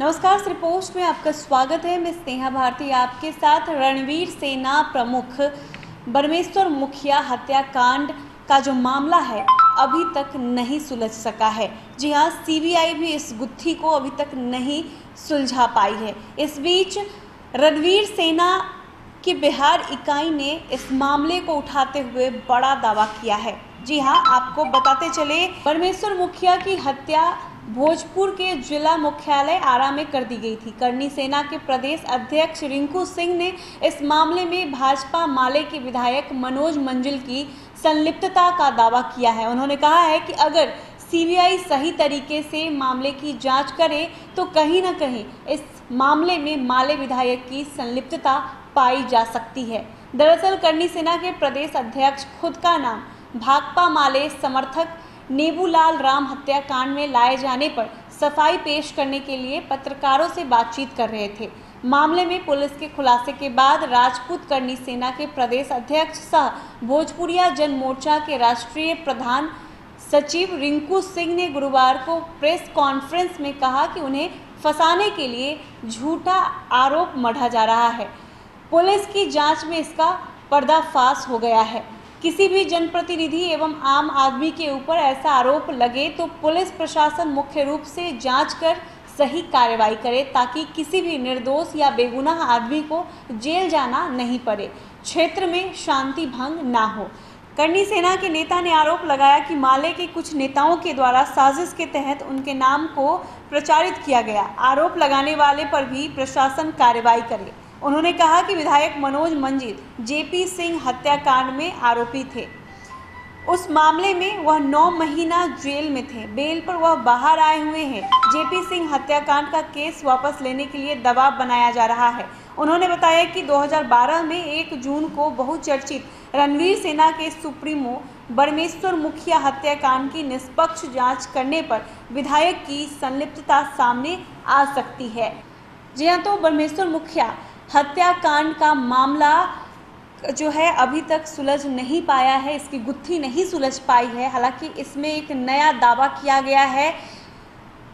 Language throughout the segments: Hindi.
नमस्कार श्री पोस्ट में आपका स्वागत है। मैं स्नेहा भारती, आपके साथ रणवीर सेना प्रमुख, बरमेश्वर मुखिया हत्याकांड का जो मामला है, अभी तक नहीं सुलझ सका है। जी हाँ सीबीआई भी इस गुत्थी को अभी तक नहीं सुलझा पाई है। इस बीच, रणवीर सेना की बिहार इकाई ने इस मामले को उठाते हुए बड़ा दावा किया है। जी हाँ आपको बताते चले परमेश्वर मुखिया की हत्या भोजपुर के जिला मुख्यालय आरा में कर दी गई थी। करनी सेना के प्रदेश अध्यक्ष रिंकू सिंह ने इस मामले में भाजपा माले के विधायक मनोज मंजिल की संलिप्तता का दावा किया है। उन्होंने कहा है कि अगर सीबीआई सही तरीके से मामले की जाँच करे तो कहीं ना कहीं इस मामले में माले विधायक की संलिप्तता पाई जा सकती है। दरअसल करनी सेना के प्रदेश अध्यक्ष खुद का नाम भाकपा माले समर्थक नेबूलाल राम हत्याकांड में लाए जाने पर सफ़ाई पेश करने के लिए पत्रकारों से बातचीत कर रहे थे। मामले में पुलिस के खुलासे के बाद राजपूत करनी सेना के प्रदेश अध्यक्ष सह भोजपुरिया जन मोर्चा के राष्ट्रीय प्रधान सचिव रिंकू सिंह ने गुरुवार को प्रेस कॉन्फ्रेंस में कहा कि उन्हें फंसाने के लिए झूठा आरोप मढ़ा जा रहा है। पुलिस की जाँच में इसका पर्दाफाश हो गया है। किसी भी जनप्रतिनिधि एवं आम आदमी के ऊपर ऐसा आरोप लगे तो पुलिस प्रशासन मुख्य रूप से जाँच कर सही कार्रवाई करे ताकि किसी भी निर्दोष या बेगुनाह आदमी को जेल जाना नहीं पड़े, क्षेत्र में शांति भंग ना हो। करनी सेना के नेता ने आरोप लगाया कि माले के कुछ नेताओं के द्वारा साजिश के तहत उनके नाम को प्रचारित किया गया। आरोप लगाने वाले पर भी प्रशासन कार्रवाई करे। उन्होंने कहा कि विधायक मनोज मंजित जेपी सिंह हत्याकांड में आरोपी थे। उस मामले में वह नौ महीना जेल में थे। बेल पर वह बाहर आए हुए हैं। जेपी सिंह हत्याकांड का केस वापस लेने के लिए दबाव बनाया जा रहा है। उन्होंने बताया कि 2012 में 1 जून को बहुचर्चित रणवीर सेना के सुप्रीमो बरमेश्वर मुखिया हत्याकांड की निष्पक्ष जाँच करने पर विधायक की संलिप्तता सामने आ सकती है। जी हाँ तो बरमेश्वर मुखिया हत्याकांड का मामला जो है अभी तक सुलझ नहीं पाया है, इसकी गुत्थी नहीं सुलझ पाई है। हालाँकि इसमें एक नया दावा किया गया है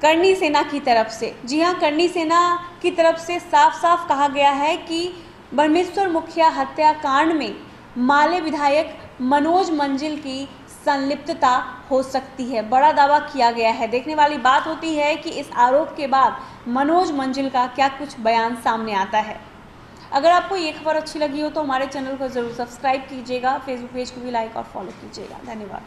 करनी सेना की तरफ़ से। जी हाँ करनी सेना की तरफ़ से साफ़ साफ़ कहा गया है कि ब्रह्मेश्वर मुखिया हत्याकांड में माले विधायक मनोज मंजिल की संलिप्तता हो सकती है। बड़ा दावा किया गया है। देखने वाली बात होती है कि इस आरोप के बाद मनोज मंजिल का क्या कुछ बयान सामने आता है। अगर आपको ये खबर अच्छी लगी हो तो हमारे चैनल को ज़रूर सब्सक्राइब कीजिएगा फेसबुक पेज को भी लाइक और फॉलो कीजिएगा। धन्यवाद।